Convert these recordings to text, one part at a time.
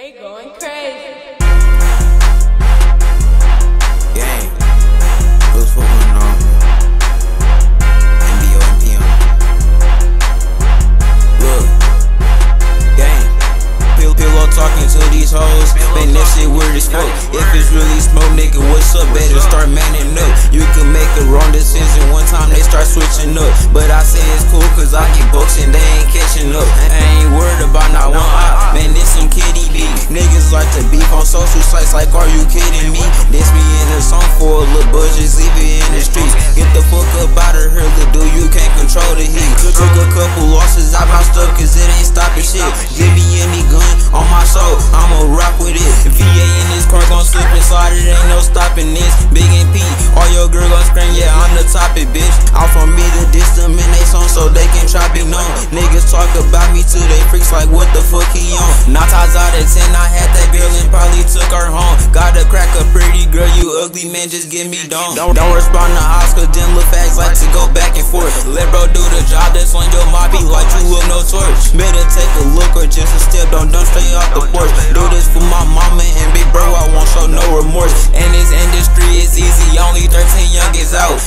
They going crazy. Gang. Who's for on? MBO and PM. Look. Gang. Pill pillow talking to these hoes. Man, that shit weird as fuck. If it's really smoke, nigga, what's up? Better start manning up. Switching up. But I say it's cool, cause I get books and they ain't catching up. I ain't worried about not one eye. Man, this some kitty beat. Niggas like to beef on social sites, like, are you kidding me? This be in a song for a little budget, it in the streets. Get the fuck up out of here, little dude, you can't control the heat. Took a couple losses out my stuff, cause it ain't stopping shit. Give me any gun on my soul, I'ma rock with it. VA in this car gon' slip inside, it ain't no stopping this. Big and P, girl gon' scream, yeah, I'm the topic, bitch. Out from me to diss them in they song so they can try be known. Niggas talk about me to they freaks like what the fuck he on. Nine times out of ten, I had that girl and probably took her home. Gotta crack a pretty girl, you ugly man, just give me dome. Don't, don't respond to house, cause them little fags like to go back and forth. Let bro do the job that's on your mobby like you up no torch. Better take a look or just a step, don't dump straight off the porch. Do this for my mama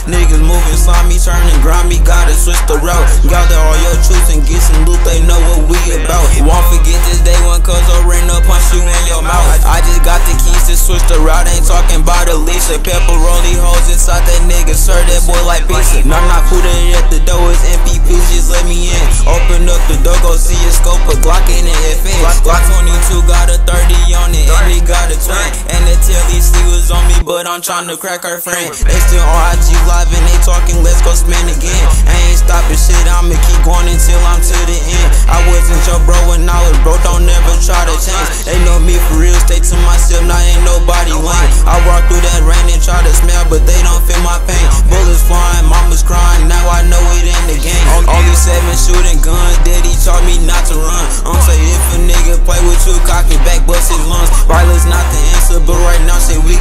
Niggas moving slimy, turning grimy, gotta switch the route. Gather all your troops and get some loot, they know what we about. Won't forget this day one, cause Oreno punch you in your mouth. I just got the keys to switch the route, ain't talking about Alicia. Pepperoni hoes inside that nigga, serve that boy like pizza. Nah, nah, put it at the door, it's MPPs, just let me in. Open up the door, go see a scope, a Glock in the FN. Glock 22 got a 30 on it, and it got a twin. And the telly on me, but I'm trying to crack her friend. They still on IG live and they talking, let's go spin again. I ain't stopping shit, I'ma keep going until I'm to the end. I wasn't your bro when I was bro, don't ever try to change. They know me for real, stay to myself, now ain't nobody lame. I walk through that rain and try to smell, but they don't feel my pain. Bullets flying, mama's crying, now I know it in the game. Only seven shooting guns, daddy taught me not to run. I'm say if a nigga play with you, cock it back, bust his lungs. Violence not the answer,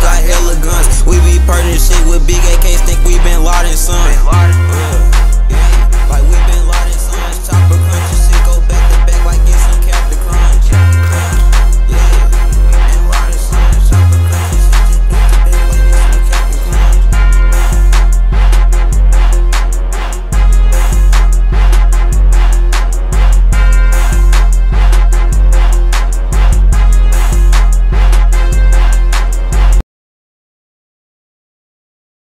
got hella guns. We be purging shit with big AKs, think we been loud and son.